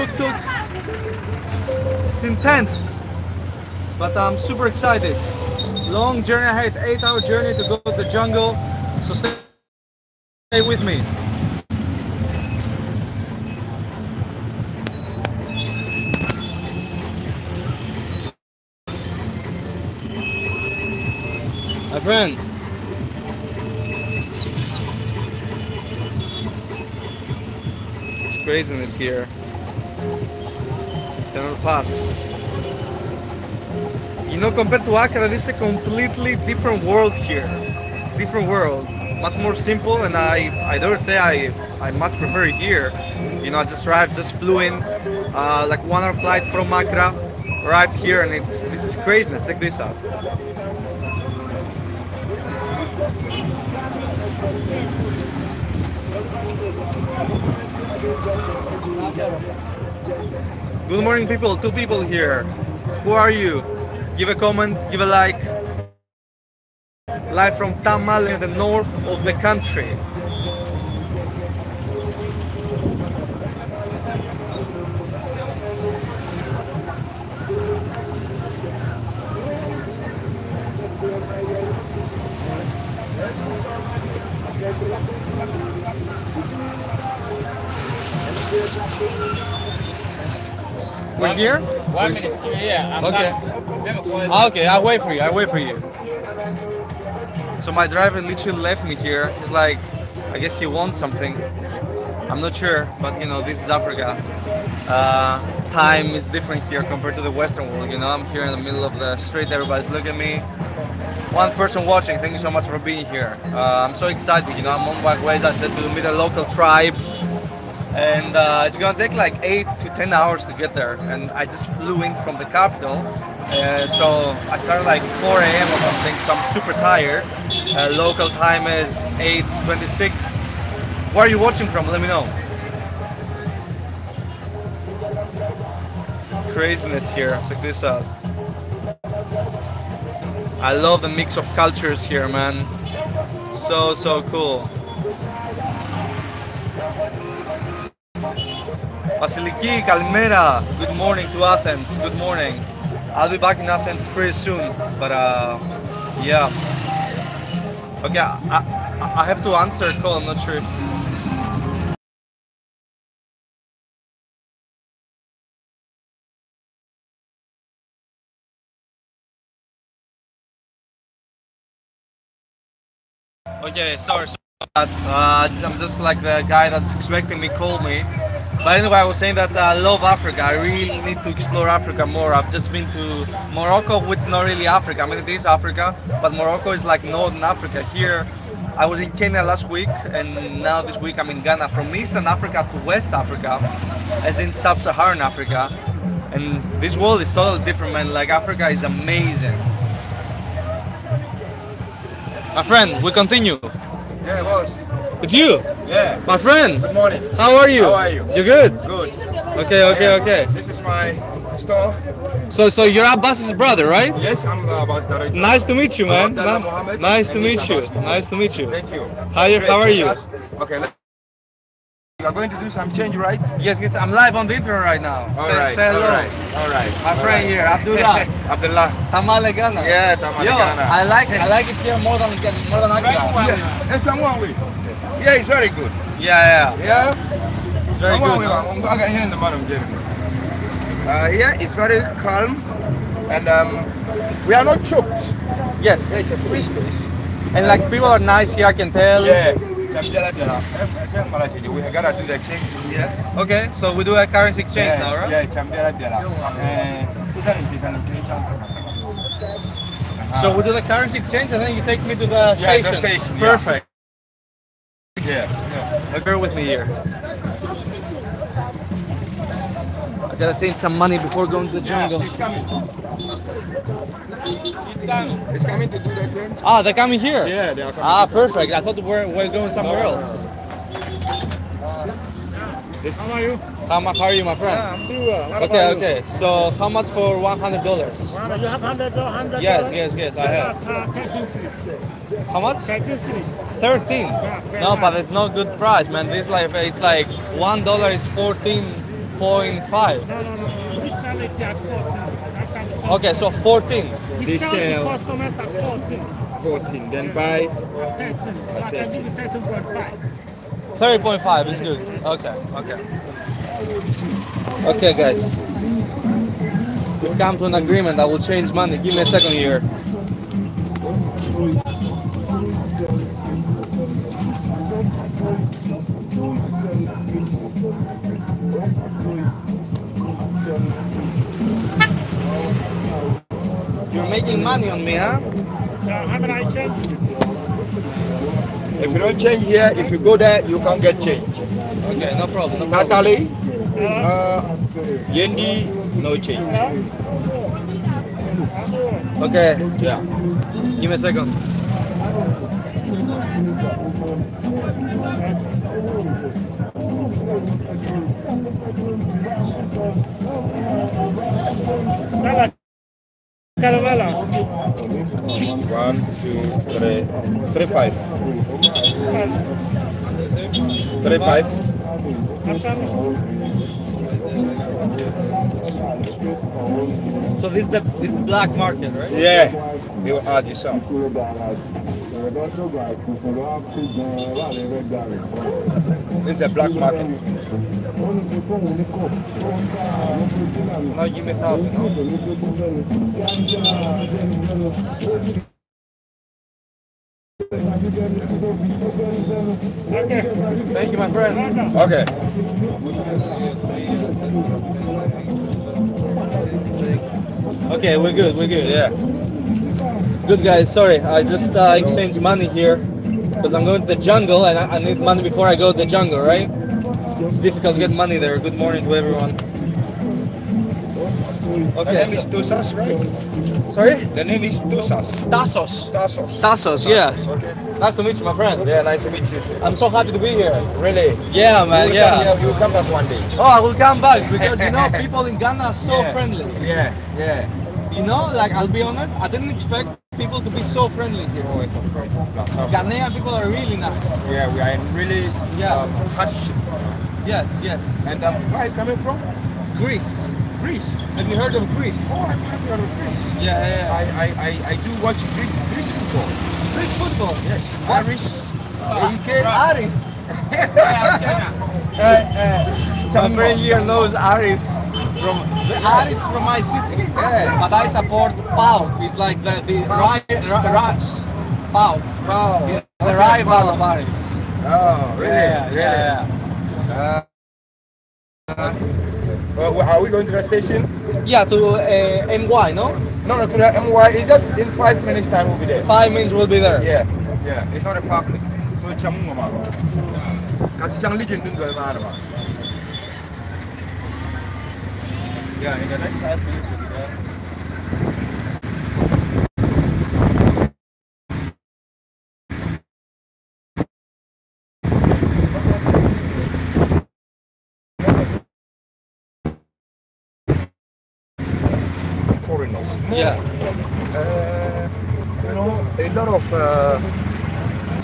It's intense, but I'm super excited. Long journey ahead, eight hour journey to go to the jungle. So stay, stay with me. My friend. It's craziness here. Pass. You know, compared to Accra, this is a completely different world here. Different world. Much more simple, and I, I dare say I, I much prefer it here. You know, I just arrived, just flew in, uh, like one hour flight from Accra, arrived here, and it's this is craziness. Check this out. Good morning, people. Two people here. Who are you? Give a comment, give a like. Live from Tamale in the north of the country. Here? One minute. Yeah, I'm Okay. back. Let me call you. Ah, Okay, I'll wait for you. I'll wait for you. So my driver literally left me here. He's like, I guess he wants something. I'm not sure, but you know, this is Africa. Uh, time is different here compared to the Western world. You know, I'm here in the middle of the street. Everybody's looking at me. One person watching. Thank you so much for being here. Uh, I'm so excited. You know, I'm on my way, as I said, to meet a local tribe and uh, it's gonna take like eight to ten hours to get there and i just flew in from the capital. Uh, so i started like 4 a.m or something so i'm super tired. Uh, local time is 8.26 where are you watching from? Let me know. Craziness here. Check this out. I love the mix of cultures here man. So so cool Vasiliki, Kalimera. Good morning to Athens. Good morning. I'll be back in Athens pretty soon, but uh, yeah. Okay, I, I, have to answer a call. I'm not sure if. Okay, sorry. sorry. Uh, I'm just like the guy that's expecting me call me. But anyway, I was saying that I love Africa. I really need to explore Africa more. I've just been to Morocco, which is not really Africa. I mean, it is Africa, but Morocco is like northern Africa. Here, I was in Kenya last week, and now this week I'm in Ghana. From Eastern Africa to West Africa, as in Sub-Saharan Africa. And this world is totally different, man. Like Africa is amazing. My friend, we continue. Yeah, boss. It's you, Yeah. my friend. Good morning. How are you? How are you? You're good. Good. Okay, okay, okay. This is my store. So, so you're Abbas's brother, right? Yes, I'm the boss director. Nice to meet you, man. Abdallah Na- Mohammed. Nice to meet you. Nice to meet you. Thank you. How Great. how are you? Okay. Let, you are going to do some change, right? Yes, yes. I'm live on the internet right now. All say, right. say hello. All right. All right. My all friend right. here, Abdullah. Abdullah. Tamale Ghana. Yeah, Yo, Tamarikana. I like I like it here more than more than Accra. Yeah. Hey, come on, wait. Yeah, it's very good. Yeah, yeah. Yeah. It's very on, good. wait. I'm going to hear the man I'm getting. Uh, here it's very calm, and um, we are not choked. Yes. it's a free space. And like people are nice here, I can tell. Yeah. Chambiala Biala. Chambiala Biala. We gotta do the change here. Okay, so we do a currency exchange yeah, now, right? Yeah, Chambiala Biala. Titan, Titan, Titan. So we do the currency exchange and then you take me to the Yeah, the station. station, yeah. Perfect. Yeah, yeah. A girl with me here. I gotta change some money before going to the Yeah, jungle. he's coming. She's coming. He's coming to do the change. Ah, they're coming here. Yeah, they are coming. Ah, perfect. I thought we were, we were going somewhere else. How are you? How, mu- how are you, my friend? I'm doing well. What Okay, about okay. So how much for one hundred dollars? You? You have 100 100 Yes, yes, yes. I have. Uh, 13 cedis. How much? 13 cedis. Thirteen. Yeah, No, but it's not good price, man. This like it's like one dollar is fourteen 3.5. No, no, no, no. We sell it at 14. That's how we sell Okay, so 14. We They sell, sell- to customers at 14, 14. Then buy at 13. So I can give you 13.5. 30.5 is good. Okay, okay. Okay, guys. We've come to an agreement. I will change money. Give me a second here. You're making money on me, huh? So how I change? If you don't change here, if you go there, you can't get change. Okay, no problem. No problem. Tatale, uh, Yendi, no change. Okay, Yeah. give me a second. One, two, three, three, five. Three, five. So this is the this is the black market, right? Yeah. you will add you some. This is the black market. Now give me a thousand. No? Okay. Thank you, my friend. Okay. Okay, we're good. We're good. Yeah. Good guys. Sorry, I just uh, exchanged money here because I'm going to the jungle and I, I need money before I go to the jungle, right? It's difficult to get money there. Good morning to everyone. The Okay. name is Tosas, right? sorry. The name is Tosas. Tasos. Tasos. Tasos. Yeah. Okay. Nice to meet you, my friend. Yeah, nice to meet you too. I'm so happy to be here. Really? Yeah, man. You will come Yeah. You will come back one day. Oh, I will come back because you know people in Ghana are so Yeah. friendly. Yeah, yeah. You know, like I'll be honest, I didn't expect people to be so friendly here. Oh, it's a friend from. Ghanaian people are really nice. Yeah, we are in really Yeah. um, hardship. Yes, yes. And um, where are you coming from? Greece. Greece. Have you heard of Greece? Oh, I've heard of Greece. Yeah, yeah, I, I, I, I do watch Greece, Greece football. Greece football. Yes. Aris, AEK. Aris. Uh, uh, here knows Aris from Aris from my city. Yeah. But I support PAOK. He's like the the ri- ri- ri- PAOK. Wow. He's the rival of Aris. Oh, really? Yeah, really? yeah, yeah. Uh, are we going to the station? Yeah, to uh, MY, no? No, no, to the MY. It's just in five minutes time we'll be there. Five minutes we'll be there. Yeah, yeah. It's not a far place. So chamunga ma. Kati chang legend dun dwell ma ma. Yeah, in the next five minutes we'll be there. Foreigners. Yeah. Uh, you know, a lot of uh,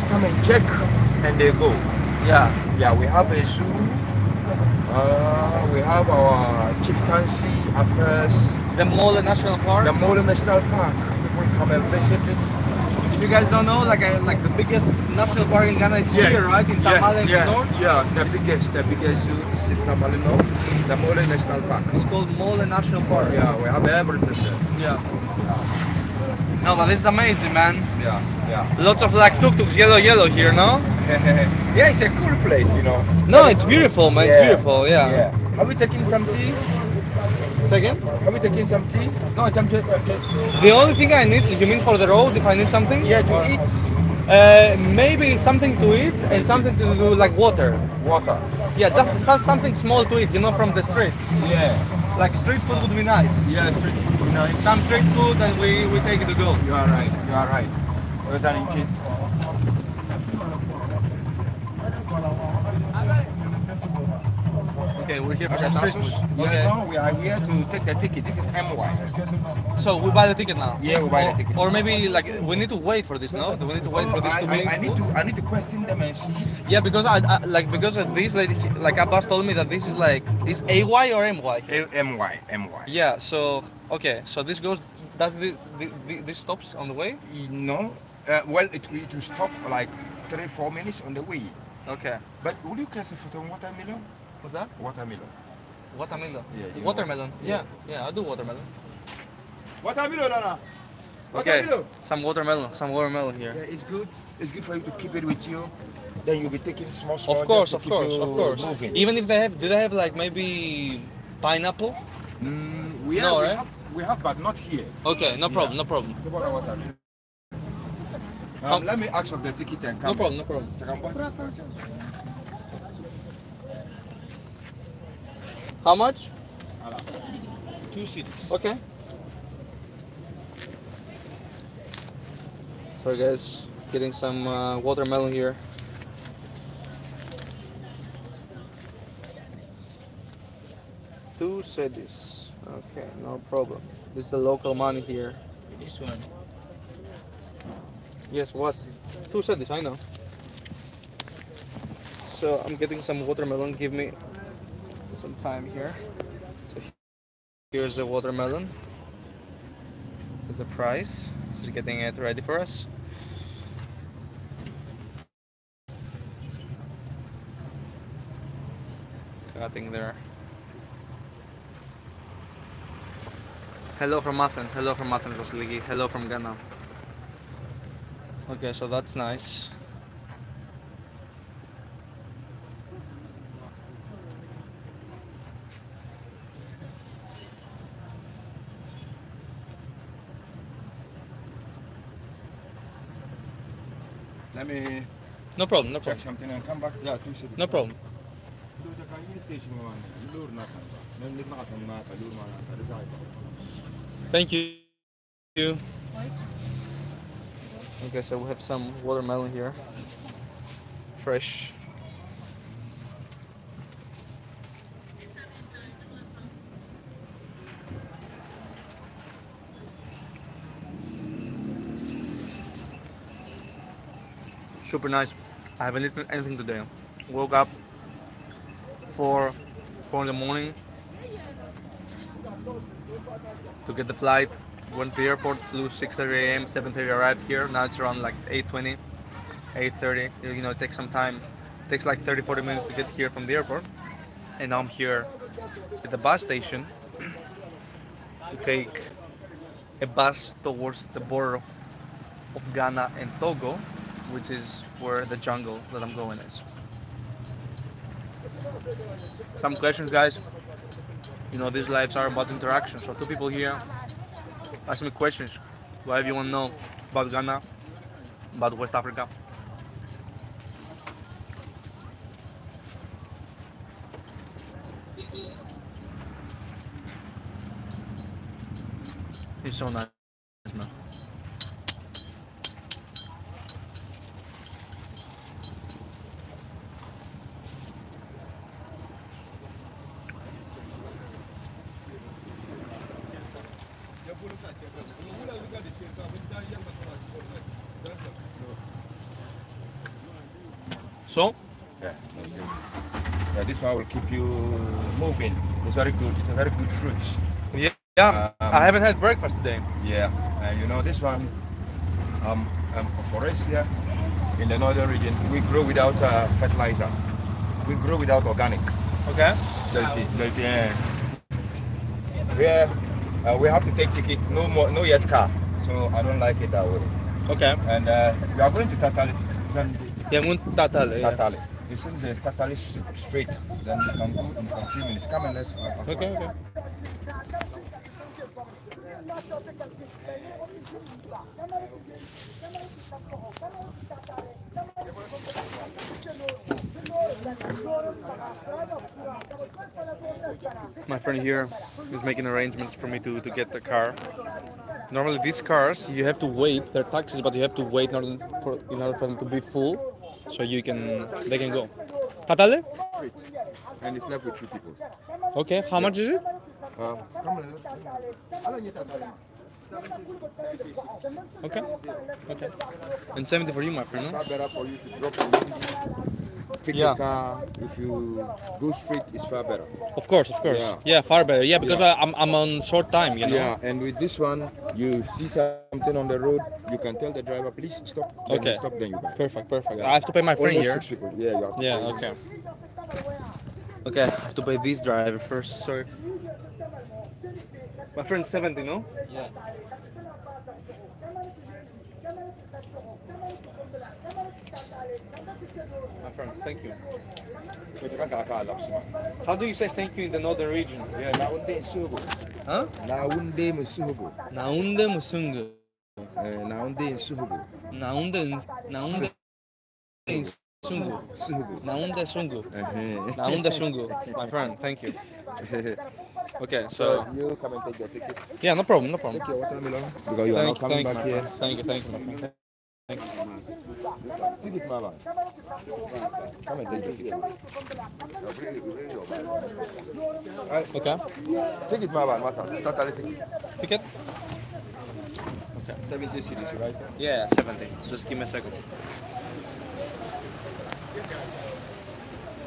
come and check and they go. Yeah. Yeah, we have a zoo. Uh, we have our chieftaincy affairs. The Mole National Park. The Mole National Park. People come and visit it. If you guys don't know, like uh, like the biggest national park in Ghana is here, right? In Tamale in yeah, the north. yeah, the biggest, the biggest zoo is in Tamale North, the Mole National Park. It's called Mole National Park. Yeah, we have everything there. Yeah. No, but this is amazing, man. Yeah, yeah. Lots of like tuk-tuks, yellow, yellow here, no? yeah, it's a cool place, you know. No, it's beautiful, man. It's beautiful, yeah. Yeah. Have we taking some tea? Second? Are we taking some tea? No, I'm just, okay. The only thing I need, you mean for the road, if I need something? Yeah, to eat Uh, maybe something to eat and something to do like water. water. Yeah, just some- something small to eat, you know, from the street. Yeah, Like street food would be nice. yeah, street food would be nice. Some street food and we, we take it to go. You are right, you are right. Where's that in kid? Okay, we're here for Okay, some street Nasus. food. Yeah, Okay. no, we are here to take the ticket. This is MY. So we buy the ticket now. Yeah, we buy the Or- ticket. Or maybe like we need to wait for this, no? We need to wait for this I, to be? I, I need to I need to question them and see. Yeah, because I, I like because of this lady, like Abbas told me that this is like is AY or MY. A- MY, MY. Yeah. So okay. So this goes. Does the, the, the this stops on the way? No. uh, well, it, it will stop like three, four minutes on the way. Okay. But will you catch a photo on watermelon? What's that? Watermelon. Watermelon. Yeah, you know watermelon. what- Yeah. yeah. yeah. I do watermelon. Watermelon, Nana. Okay. Watermelon. Some watermelon. Some watermelon here. Yeah, it's good. It's good for you to keep it with you. Then you'll be taking small, small. Of course, of course, of course. Moving. Even if they have, do they have like maybe pineapple? Mm, we, No, have, we, right? have, we have, but not here. Okay, no problem, no problem, What about watermelon? Um, Um, let me ask of the ticket and come. no problem, no problem. Second point. How much? Two cedis. Okay. Sorry guys, getting some uh, watermelon here. Two cedis. Okay, no problem. This is the local money here. This one. Yes, what? Two cedis, I know. So I'm getting some watermelon. Give me some time here. So here's the watermelon. Here's the price. She's getting it ready for us. Cutting there. Hello from Athens. Hello from Athens, Vasiliki. Hello from Ghana. Okay, so that's nice. Let me No problem, no check problem. something and come back. Yeah, two seats. No problem. Thank you. Okay, so we have some watermelon here. Fresh. Super nice. I haven't eaten anything today. Woke up four four in the morning to get the flight. Went to the airport, flew 6:30 a.m. 7:30 arrived here. Now it's around like 8:20, 8:30. You know, it takes some time. It takes like 30, 40 minutes to get here from the airport. And now I'm here at the bus station to take a bus towards the border of Ghana and Togo, which is where the jungle that I'm going is. Some questions, guys. You know, these lives are about interaction. So two people here ask me questions. Whatever you want to know about Ghana, about West Africa. It's so nice, yeah, this one will keep you moving. It's very good. It's a very good fruit. yeah, yeah. I haven't had breakfast today. Yeah, and you know this one, um, um, Forestia in the northern region, we grow without uh, fertilizer. We grow without organic. Okay. Dirty, dirty. Yeah. Where uh, we have to take ticket, no more, no yet car. So I don't like it that way. Okay. And uh, we are going to Tatale. Yeah, I'm going to Tatale. Yeah. Tatale. This is the Tatale Street. Then we can go in a few minutes. Come and let's. Uh, Okay, okay. My friend here is making arrangements for me to, to get the car. Normally these cars you have to wait, they're taxis but you have to wait in order for in order for them to be full so you can they can go. Tatale? and it's left with two people. Okay, how much is it? Um, come on. Alan, you tell them. Okay. Okay. And 70 for you, my friend. No? Far better for you to drop take Yeah. the car. If you go straight, it's far better. Of course, of course. Yeah. Yeah, far better. Yeah, because Yeah. I, I'm, I'm on short time, you know. Yeah, and with this one, you see something on the road, you can tell the driver, please stop. Then Okay. you stop, then you buy. Perfect, perfect. Yeah. I have to pay my friend Almost here. six people. Yeah, you have to Yeah, pay. okay. Okay, I have to pay this driver first. Sorry. My friend 70, no? Yeah. My friend, thank you. So you can't get a car lapse, man. How do you say thank you in the northern region? Yeah. Huh? Naunde musuhubu. Naunde musungu. Naunde suhubu. Naunde naunde sungu. Suhubu. Naunde sungu. Naunde sungu. My friend, thank you. Okay, So so you come and take your ticket. yeah, no problem, no problem. Take your watermelon because you are Thank not you, coming thank you, back my here. Thank you, thank you, my friend. Take it, Mama. Come and take your ticket. Okay, Take it, Mama. Master. Totally take it. ticket? 70 cedis, right? Yeah, 70. Just give me a second.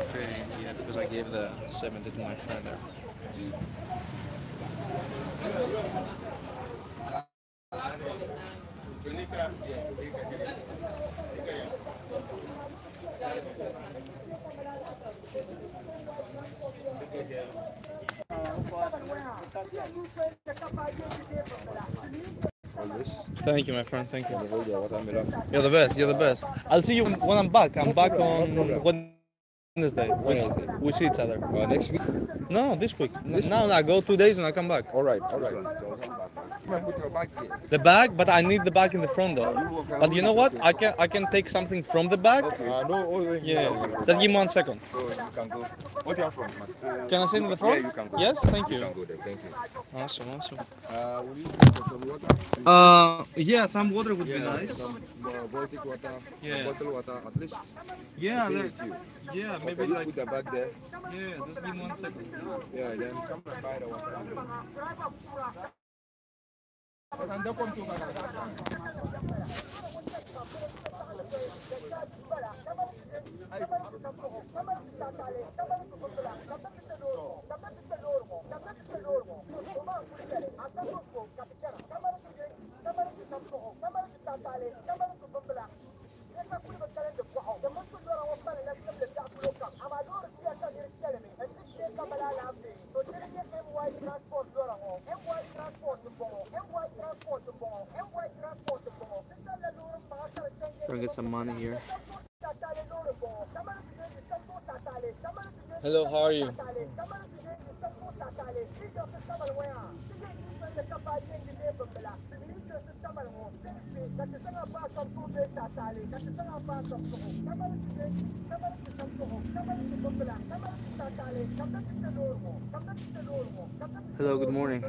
Okay, yeah, because I gave the 70 to my friend there. All this. Thank you, my friend. Thank you. Hold your watermelon. You're the best. You're the best. I'll see you when I'm back. I'm back on Wednesday. We, Wednesday. we see each other. Uh, next week. No, this week. This no, no, I go two days and I come back. All right. All right. Come and put your bag here. The bag, but I need the bag in the front though. But you know what? I can I can take something from the bag. Uh, no, oh, wait, Yeah. no, Just give me one second. So you can go. What you are from, man? Can I sit in the front? Yeah, you can go. Yes, thank You you. can go there. Thank you. Awesome, awesome. Uh, will you some water? Uh, yeah, some water would be nice. some uh, Baltic water, Yeah. bottled water, at least. Yeah, Pay there, you. yeah, Okay, maybe you like put the bag there. yeah. Just give me one second. Yeah, then come and buy the water. ndeko mtu Somebody Trying to get some money here. Hello, how are you? Hello, good morning.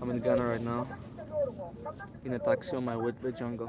I'm in Ghana right now. In a taxi on my way to the jungle.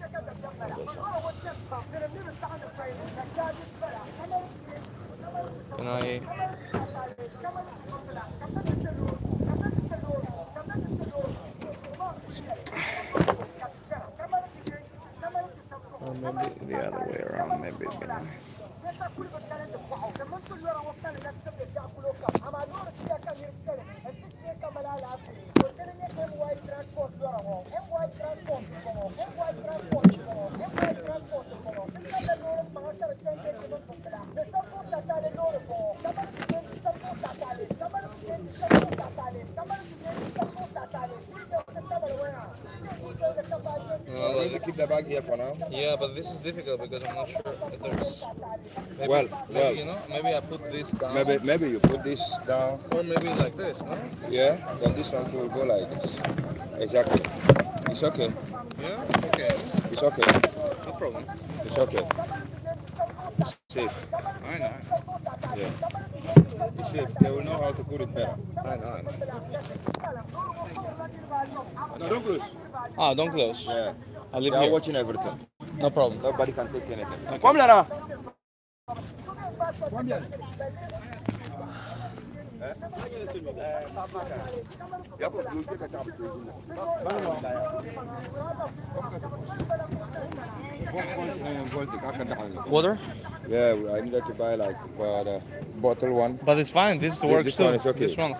Can I? Maybe the other way around. Maybe it'd be nice. This is difficult because I'm not sure if there's. Maybe, Well, maybe, well. you know, maybe I put this down. Maybe maybe you put this down. Or maybe like this, no? Yeah, then this one will go like this. Exactly. It's okay. Yeah. Okay. It's okay. No problem. It's okay. It's safe. I know. Yeah. It's safe. They will know how to put it better. I know. I know. No, don't close. Ah, don't close. Yeah. I live They are here. watching everything. No problem. Nobody can take anything. Come, Lara. Water? Yeah, I needed to buy like uh, the bottle one. But it's fine. This works this too. one is okay. This one